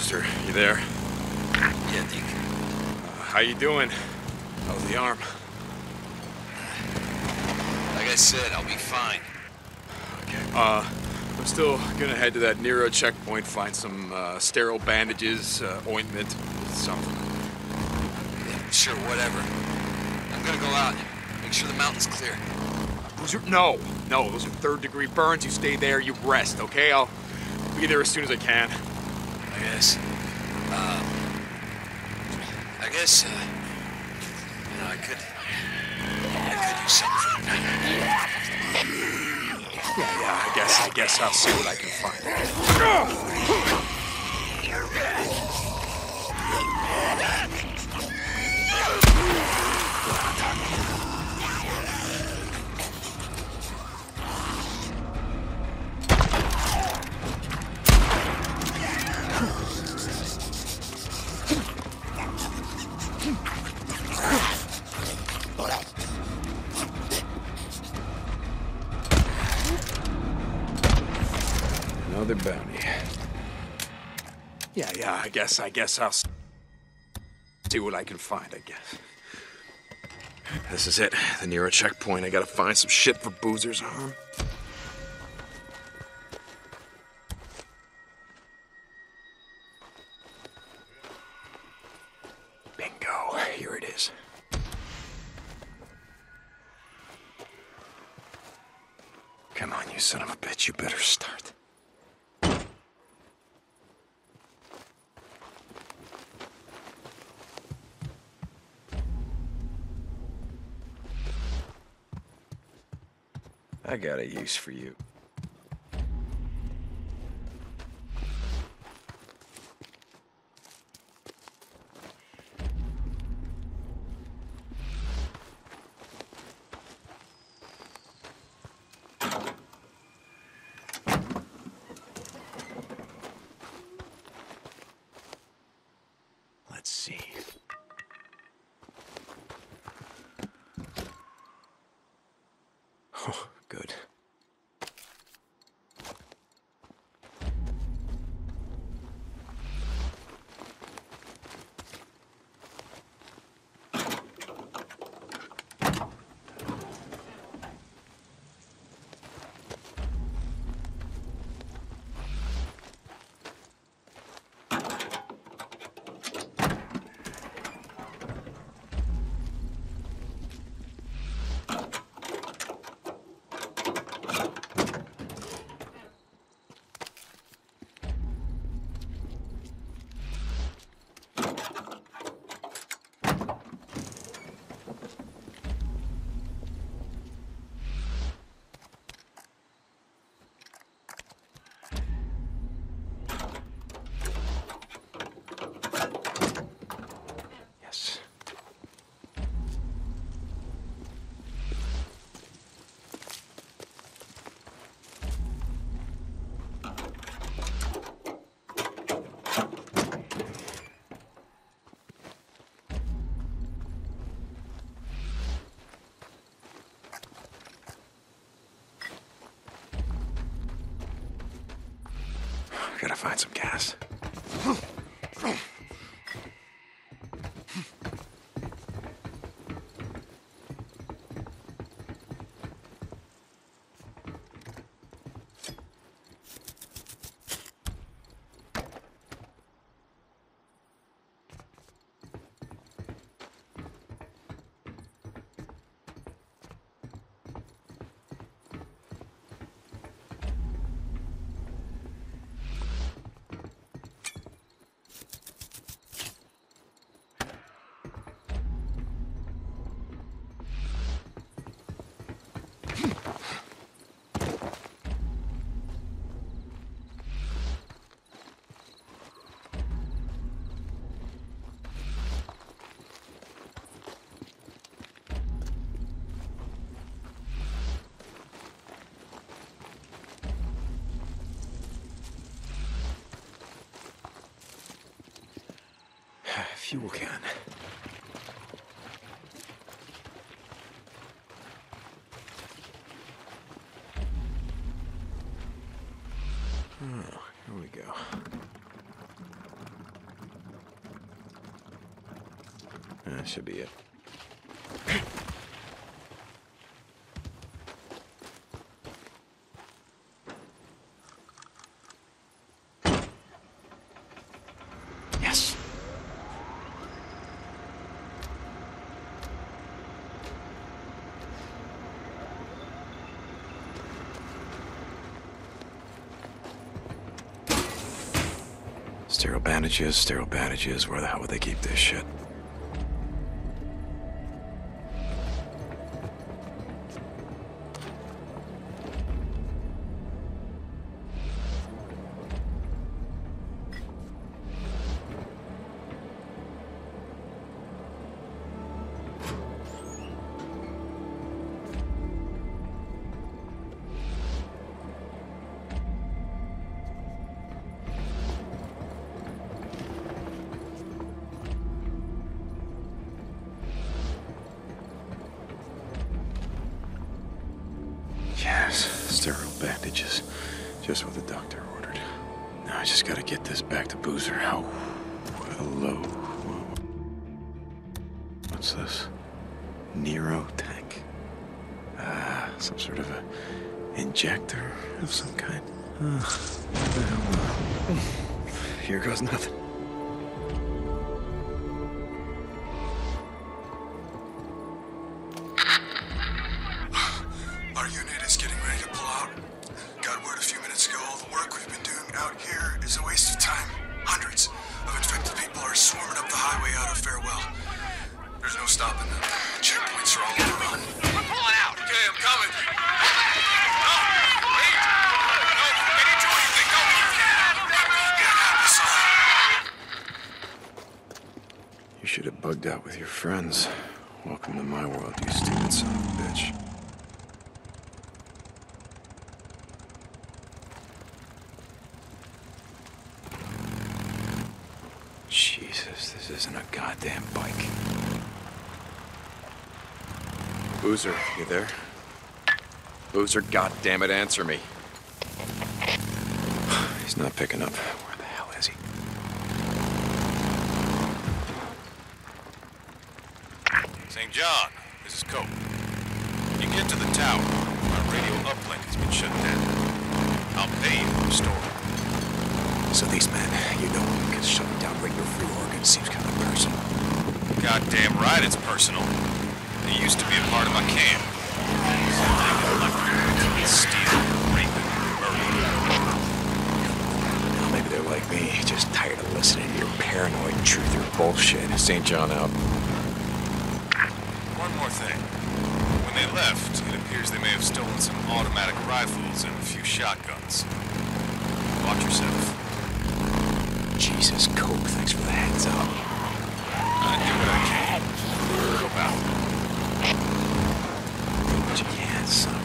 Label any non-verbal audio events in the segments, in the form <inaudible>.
Brewster. You there? Yeah, Deke. Uh, how you doing? How's the arm? Like I said, I'll be fine. Okay. Uh, I'm still gonna head to that Nero checkpoint, find some uh, sterile bandages, uh, ointment, something. Yeah, sure, whatever. I'm gonna go out. Make sure the mountain's clear. No, no, those are third degree burns. You stay there, you rest, okay? I'll be there as soon as I can. I guess. Um, I guess, uh, you know, I could, I could do something. Yeah, yeah, I guess, I guess I'll see what I can find. Yeah, I guess, I guess I'll see what I can find, I guess. This is it, the Nero checkpoint. I gotta find some shit for Boozer's arm. Bingo, here it is. Come on, you son of a bitch, you better start. I got a use for you. Let's see. Oh, good. Yes. Gotta find some gas. fuel can. Oh, here we go. That should be it. Sterile bandages, sterile bandages. Where the hell would they keep this shit? Sterile bandages. Just what the doctor ordered. Now I just gotta get this back to Boozer. How? Hello? What's this? Nero tank. Ah, some sort of a injector of some kind. Hell? Here goes nothing. Stopping them. Checkpoints are all overrun. We're pulling out. Okay, I'm coming. No, wait. No, we didn't do anything. No. That's all. You should have bugged out with your friends. Welcome to my world, you stupid son of a bitch. Jesus, this isn't a goddamn bike. Boozer, you there? Boozer, goddammit, answer me. <sighs> He's not picking up. Where the hell is he? St. John, this is Cope. When you get to the tower, our radio uplink has been shut down. I'll pay you to restore it. So these men, you know, because shutting down Radio Free Oregon seems kind of personal. Goddamn right it's personal. They used to be a part of my camp. Stealing, raping, murdering. Maybe they're like me, just tired of listening to your paranoid truther bullshit. St. John out. One more thing. When they left, it appears they may have stolen some automatic rifles and a few shotguns. Watch yourself. Jesus, Cope, thanks for the heads up. I do what I can. Help out. You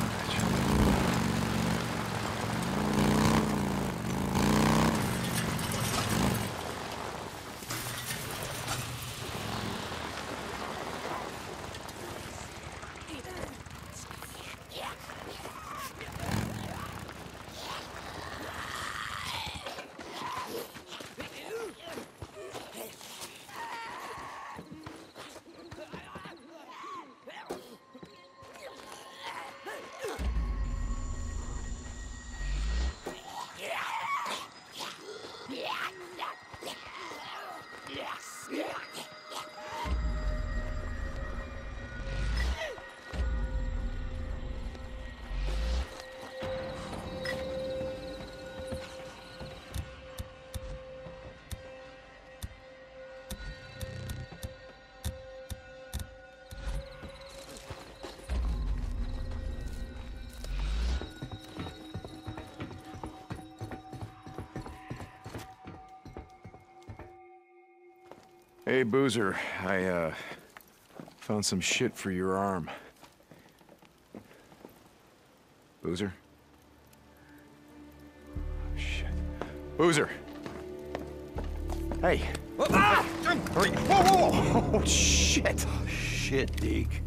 Hey, Boozer. I, uh, found some shit for your arm. Boozer? Oh, Shit. Boozer! Hey! Ah! Hurry! Whoa, whoa, whoa! Oh, shit! Shit, Deke.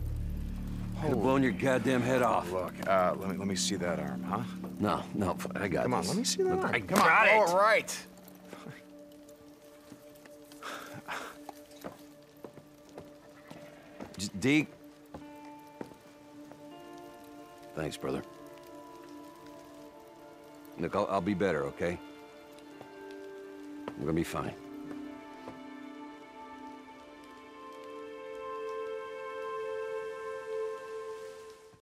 Could have blown your goddamn head off. Look, uh, let me, let me see that arm, huh? No, no, I got it. Come on, this. let me see that Look, arm. I Come got on. it. All right. Deke. Thanks, brother. Look, I'll, I'll be better, okay? I'm gonna be fine.